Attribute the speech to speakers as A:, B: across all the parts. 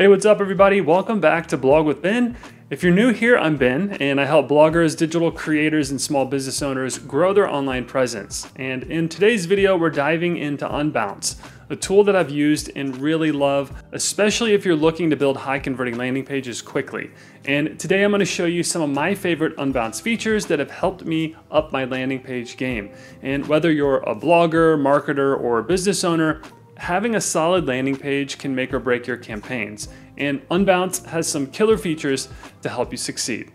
A: Hey, what's up everybody? Welcome back to Blog with Ben. If you're new here, I'm Ben, and I help bloggers, digital creators, and small business owners grow their online presence. And in today's video, we're diving into Unbounce, a tool that I've used and really love, especially if you're looking to build high converting landing pages quickly. And today I'm gonna show you some of my favorite Unbounce features that have helped me up my landing page game. And whether you're a blogger, marketer, or business owner, having a solid landing page can make or break your campaigns, and Unbounce has some killer features to help you succeed.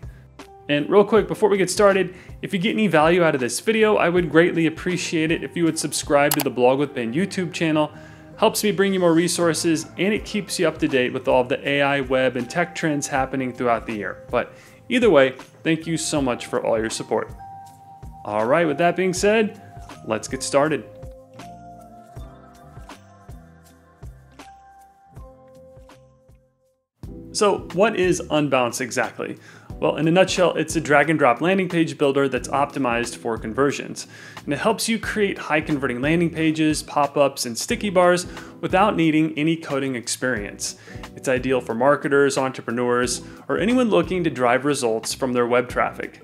A: And real quick, before we get started, if you get any value out of this video, I would greatly appreciate it if you would subscribe to the Blog with Ben YouTube channel. Helps me bring you more resources, and it keeps you up to date with all the AI, web, and tech trends happening throughout the year. But either way, thank you so much for all your support. All right, with that being said, let's get started. So what is Unbounce exactly? Well, in a nutshell, it's a drag and drop landing page builder that's optimized for conversions. And it helps you create high converting landing pages, pop-ups, and sticky bars without needing any coding experience. It's ideal for marketers, entrepreneurs, or anyone looking to drive results from their web traffic.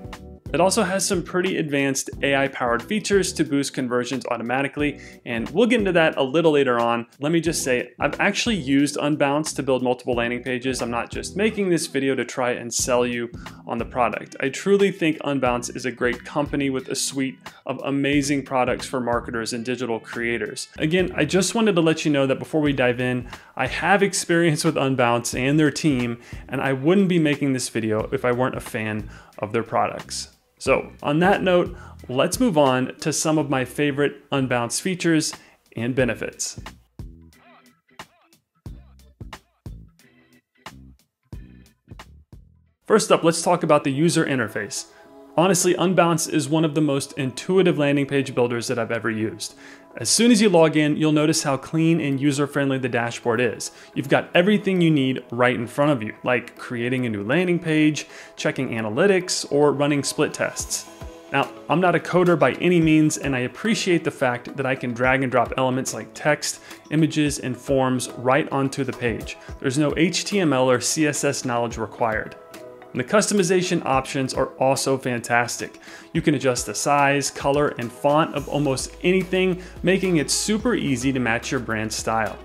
A: It also has some pretty advanced AI powered features to boost conversions automatically, and we'll get into that a little later on. Let me just say, I've actually used Unbounce to build multiple landing pages. I'm not just making this video to try and sell you on the product. I truly think Unbounce is a great company with a suite of amazing products for marketers and digital creators. Again, I just wanted to let you know that before we dive in, I have experience with Unbounce and their team, and I wouldn't be making this video if I weren't a fan of their products. So on that note, let's move on to some of my favorite Unbounce features and benefits. First up, let's talk about the user interface. Honestly, Unbounce is one of the most intuitive landing page builders that I've ever used. As soon as you log in, you'll notice how clean and user-friendly the dashboard is. You've got everything you need right in front of you, like creating a new landing page, checking analytics, or running split tests. Now, I'm not a coder by any means, and I appreciate the fact that I can drag and drop elements like text, images, and forms right onto the page. There's no HTML or CSS knowledge required. And the customization options are also fantastic. You can adjust the size, color, and font of almost anything, making it super easy to match your brand style.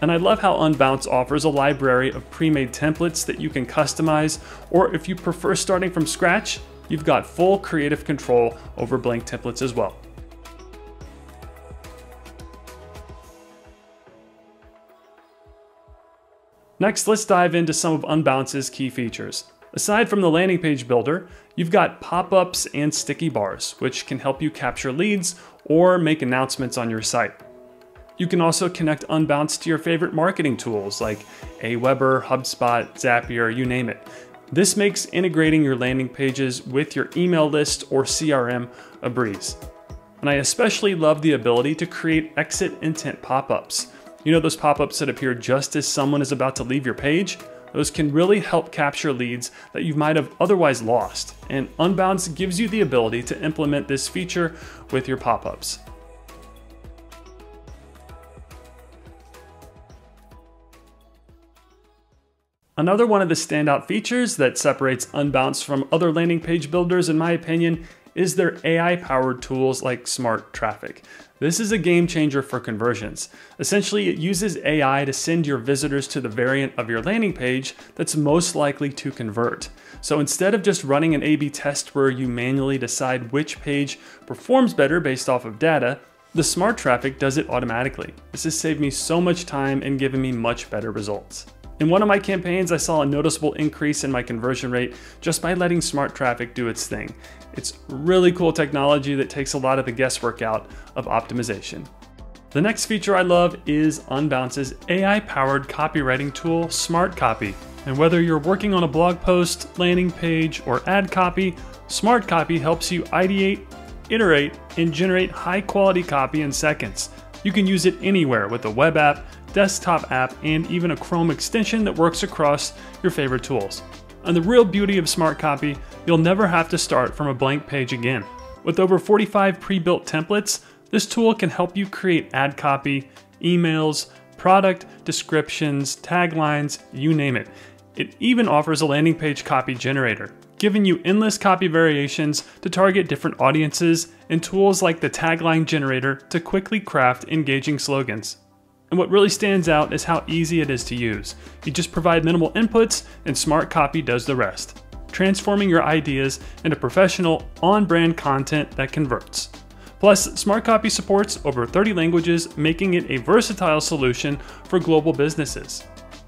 A: And I love how Unbounce offers a library of pre-made templates that you can customize, or if you prefer starting from scratch, you've got full creative control over blank templates as well. Next, let's dive into some of Unbounce's key features. Aside from the landing page builder, you've got pop-ups and sticky bars, which can help you capture leads or make announcements on your site. You can also connect Unbounce to your favorite marketing tools like Aweber, HubSpot, Zapier, you name it. This makes integrating your landing pages with your email list or CRM a breeze. And I especially love the ability to create exit intent pop-ups. You know those pop-ups that appear just as someone is about to leave your page? Those can really help capture leads that you might have otherwise lost, and Unbounce gives you the ability to implement this feature with your pop-ups. Another one of the standout features that separates Unbounce from other landing page builders, in my opinion, is their AI powered tools like Smart Traffic. This is a game changer for conversions. Essentially, it uses AI to send your visitors to the variant of your landing page that's most likely to convert. So instead of just running an A-B test where you manually decide which page performs better based off of data, the smart traffic does it automatically. This has saved me so much time and given me much better results. In one of my campaigns, I saw a noticeable increase in my conversion rate just by letting smart traffic do its thing. It's really cool technology that takes a lot of the guesswork out of optimization. The next feature I love is Unbounce's AI-powered copywriting tool, Smart Copy. And whether you're working on a blog post, landing page, or ad copy, Smart Copy helps you ideate, iterate, and generate high-quality copy in seconds. You can use it anywhere with a web app, desktop app, and even a Chrome extension that works across your favorite tools. And the real beauty of Smart Copy, you'll never have to start from a blank page again. With over 45 pre-built templates, this tool can help you create ad copy, emails, product, descriptions, taglines, you name it. It even offers a landing page copy generator, giving you endless copy variations to target different audiences and tools like the tagline generator to quickly craft engaging slogans. And what really stands out is how easy it is to use. You just provide minimal inputs and Smart Copy does the rest, transforming your ideas into professional, on-brand content that converts. Plus, Smart Copy supports over 30 languages, making it a versatile solution for global businesses.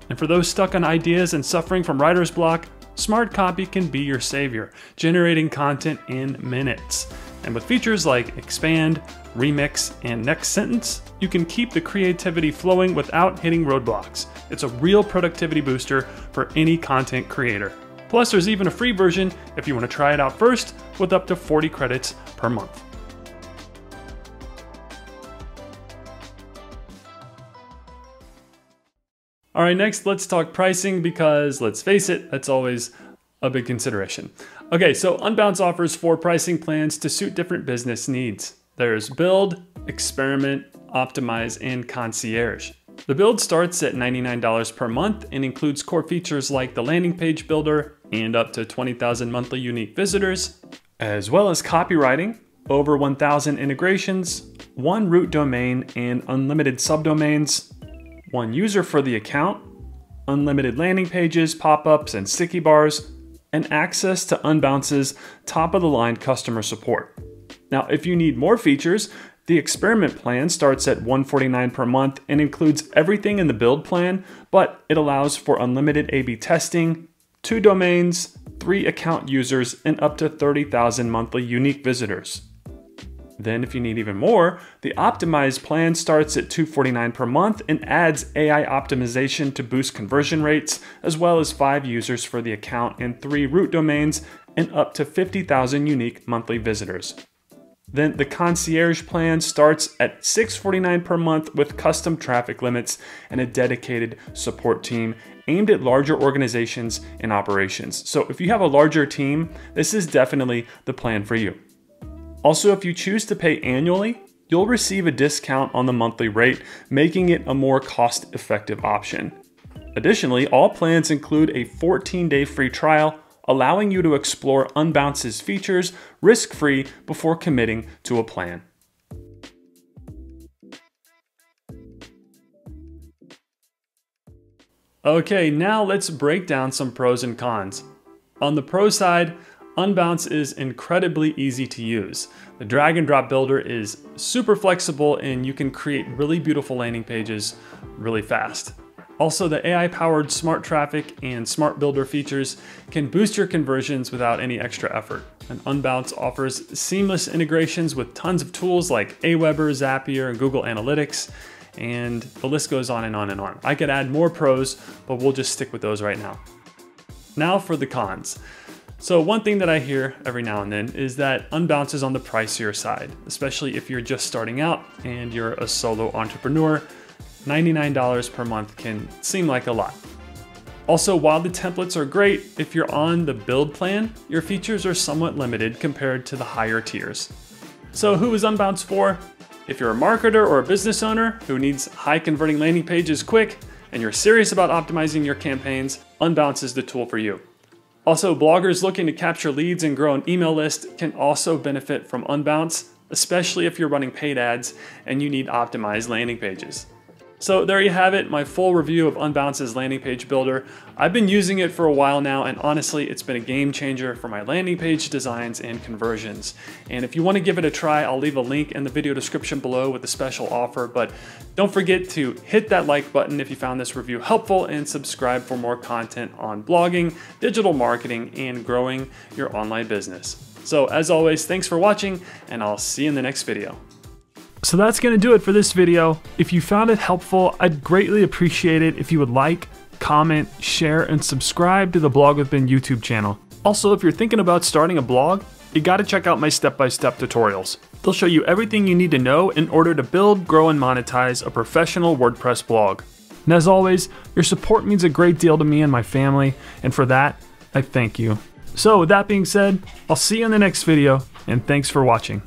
A: And for those stuck on ideas and suffering from writer's block, Smart Copy can be your savior, generating content in minutes. And with features like Expand, Remix, and Next Sentence, you can keep the creativity flowing without hitting roadblocks. It's a real productivity booster for any content creator. Plus, there's even a free version if you want to try it out first with up to 40 credits per month. All right, next let's talk pricing because let's face it, that's always a big consideration. Okay, so Unbounce offers four pricing plans to suit different business needs. There's Build, Experiment, Optimize, and Concierge. The build starts at $99 per month and includes core features like the landing page builder and up to 20,000 monthly unique visitors, as well as copywriting, over 1,000 integrations, one root domain and unlimited subdomains, one user for the account, unlimited landing pages, pop-ups, and sticky bars, and access to Unbounce's top-of-the-line customer support. Now, if you need more features, the experiment plan starts at 149 per month and includes everything in the build plan, but it allows for unlimited A-B testing, two domains, three account users, and up to 30,000 monthly unique visitors. Then if you need even more, the optimized plan starts at 249 per month and adds AI optimization to boost conversion rates, as well as five users for the account and three root domains and up to 50,000 unique monthly visitors. Then the concierge plan starts at 649 per month with custom traffic limits and a dedicated support team aimed at larger organizations and operations. So if you have a larger team, this is definitely the plan for you. Also, if you choose to pay annually, you'll receive a discount on the monthly rate, making it a more cost effective option. Additionally, all plans include a 14 day free trial, allowing you to explore Unbounce's features risk free before committing to a plan. Okay, now let's break down some pros and cons. On the pro side, Unbounce is incredibly easy to use. The drag and drop builder is super flexible and you can create really beautiful landing pages really fast. Also, the AI-powered smart traffic and smart builder features can boost your conversions without any extra effort. And Unbounce offers seamless integrations with tons of tools like Aweber, Zapier, and Google Analytics, and the list goes on and on and on. I could add more pros, but we'll just stick with those right now. Now for the cons. So one thing that I hear every now and then is that Unbounce is on the pricier side, especially if you're just starting out and you're a solo entrepreneur. $99 per month can seem like a lot. Also, while the templates are great, if you're on the build plan, your features are somewhat limited compared to the higher tiers. So who is Unbounce for? If you're a marketer or a business owner who needs high converting landing pages quick, and you're serious about optimizing your campaigns, Unbounce is the tool for you. Also, bloggers looking to capture leads and grow an email list can also benefit from Unbounce, especially if you're running paid ads and you need optimized landing pages. So there you have it, my full review of Unbounce's landing page builder. I've been using it for a while now and honestly it's been a game changer for my landing page designs and conversions. And if you want to give it a try, I'll leave a link in the video description below with a special offer, but don't forget to hit that like button if you found this review helpful and subscribe for more content on blogging, digital marketing, and growing your online business. So as always, thanks for watching and I'll see you in the next video. So that's going to do it for this video. If you found it helpful, I'd greatly appreciate it if you would like, comment, share, and subscribe to the Blog with Ben YouTube channel. Also, if you're thinking about starting a blog, you gotta check out my step-by-step -step tutorials. They'll show you everything you need to know in order to build, grow, and monetize a professional WordPress blog. And as always, your support means a great deal to me and my family, and for that, I thank you. So with that being said, I'll see you in the next video, and thanks for watching.